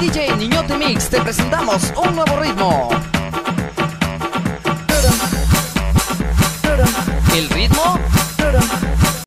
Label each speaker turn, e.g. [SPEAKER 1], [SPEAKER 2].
[SPEAKER 1] DJ Niñote Mix te presentamos un nuevo ritmo. El ritmo